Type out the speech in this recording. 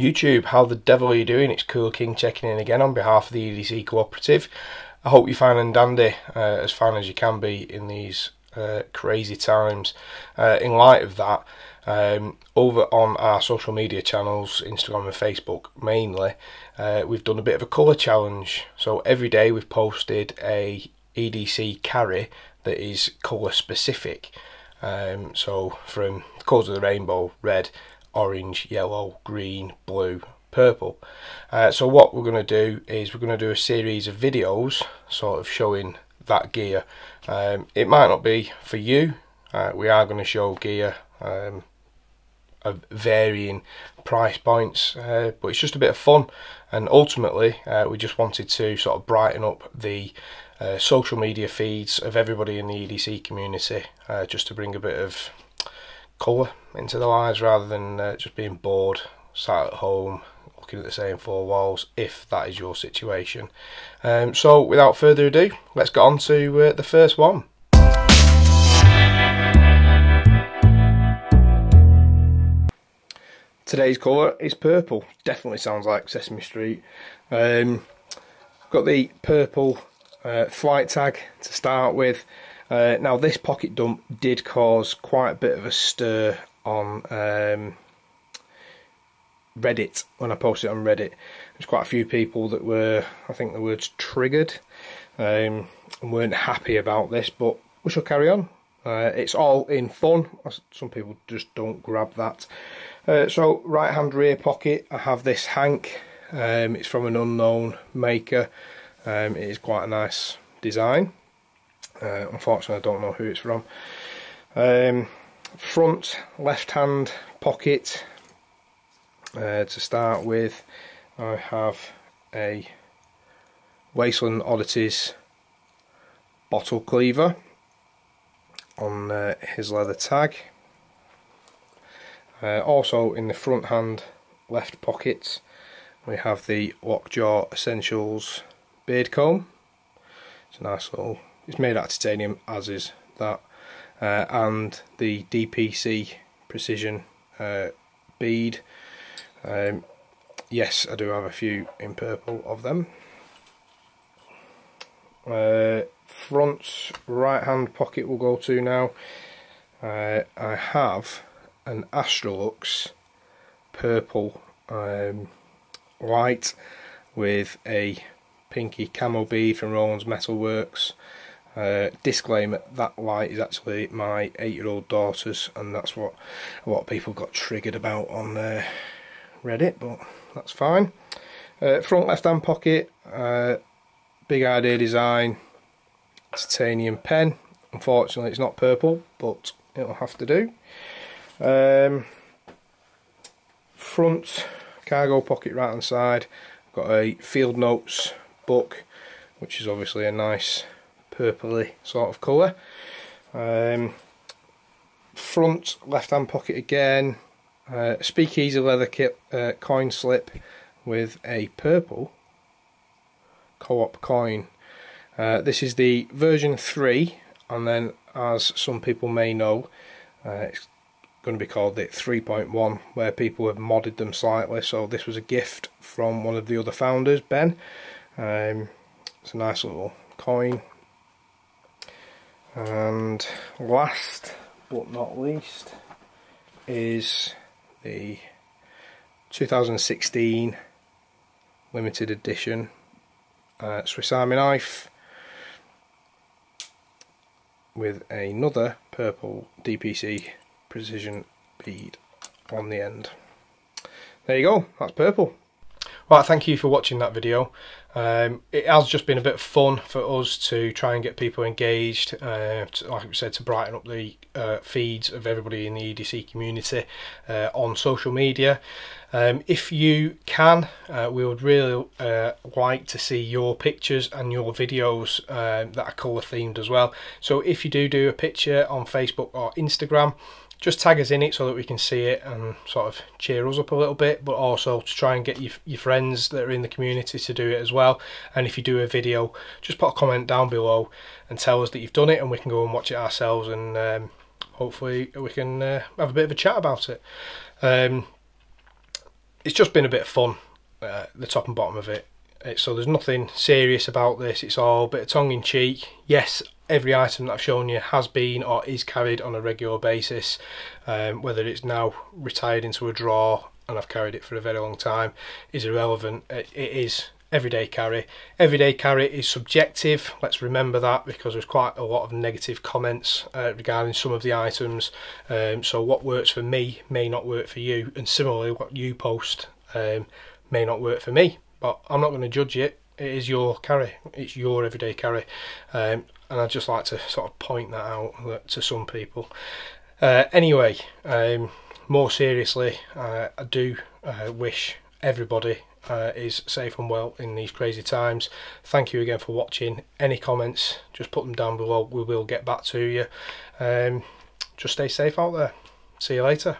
YouTube, how the devil are you doing? It's Cool King checking in again on behalf of the EDC Cooperative. I hope you're fine and dandy, uh, as fine as you can be in these uh, crazy times. Uh, in light of that, um, over on our social media channels, Instagram and Facebook mainly, uh, we've done a bit of a colour challenge. So every day we've posted a EDC carry that is colour specific. Um, so from colours of the rainbow, red, orange, yellow, green, blue, purple. Uh, so what we're going to do is we're going to do a series of videos sort of showing that gear. Um, it might not be for you. Uh, we are going to show gear um, of varying price points, uh, but it's just a bit of fun. And ultimately, uh, we just wanted to sort of brighten up the uh, social media feeds of everybody in the EDC community, uh, just to bring a bit of colour into the lives rather than uh, just being bored, sat at home, looking at the same four walls, if that is your situation. Um, so, without further ado, let's get on to uh, the first one. Today's colour is purple. Definitely sounds like Sesame Street. Um, got the purple uh, flight tag to start with. Uh, now this pocket dump did cause quite a bit of a stir on um, Reddit when I posted on Reddit. There's quite a few people that were, I think the word's triggered, um, and weren't happy about this, but we shall carry on. Uh, it's all in fun. Some people just don't grab that. Uh, so right hand rear pocket, I have this Hank. Um, it's from an unknown maker. Um, it is quite a nice design. Uh, unfortunately, I don't know who it's from. Um, front left hand pocket. Uh, to start with, I have a Wasteland Oddities bottle cleaver on uh, his leather tag. Uh, also in the front hand left pocket we have the Lockjaw Essentials beard comb. It's a nice little, it's made out of titanium as is that uh, and the DPC precision uh, bead. Um, yes I do have a few in purple of them. Uh, front right hand pocket will go to now. Uh, I have an Astrolux purple um, light with a pinky camo bead from Roland's Metalworks. Uh, disclaimer, that light is actually my 8 year old daughter's and that's what a lot of people got triggered about on uh, Reddit, but that's fine. Uh, front left hand pocket, uh, big idea design, titanium pen. Unfortunately, it's not purple, but it'll have to do. Um, front cargo pocket right hand side. Got a field notes book, which is obviously a nice purpley sort of colour. Um, front left hand pocket again. Uh, speakeasy leather kit uh, coin slip with a purple co-op coin uh, this is the version 3 and then as some people may know uh, it's going to be called the 3.1 where people have modded them slightly so this was a gift from one of the other founders Ben um, it's a nice little coin and last but not least is the 2016 limited edition uh, Swiss Army knife with another purple DPC precision bead on the end. There you go, that's purple. Right, thank you for watching that video. Um, it has just been a bit of fun for us to try and get people engaged, uh, to, like we said, to brighten up the uh, feeds of everybody in the EDC community uh, on social media. Um, if you can, uh, we would really uh, like to see your pictures and your videos um, that are colour themed as well. So if you do do a picture on Facebook or Instagram, just tag us in it so that we can see it and sort of cheer us up a little bit but also to try and get your, your friends that are in the community to do it as well and if you do a video just put a comment down below and tell us that you've done it and we can go and watch it ourselves and um, hopefully we can uh, have a bit of a chat about it um, it's just been a bit of fun, uh, the top and bottom of it. So there's nothing serious about this. It's all a bit of tongue in cheek. Yes, every item that I've shown you has been or is carried on a regular basis. Um, whether it's now retired into a drawer and I've carried it for a very long time is irrelevant. it, it is everyday carry. Everyday carry is subjective, let's remember that because there's quite a lot of negative comments uh, regarding some of the items. Um, so what works for me may not work for you and similarly what you post um, may not work for me. But I'm not going to judge it. It is your carry. It's your everyday carry. Um, and I'd just like to sort of point that out to some people. Uh, anyway, um, more seriously, uh, I do uh, wish everybody uh, is safe and well in these crazy times. Thank you again for watching. Any comments, just put them down below. We will get back to you. Um, just stay safe out there. See you later.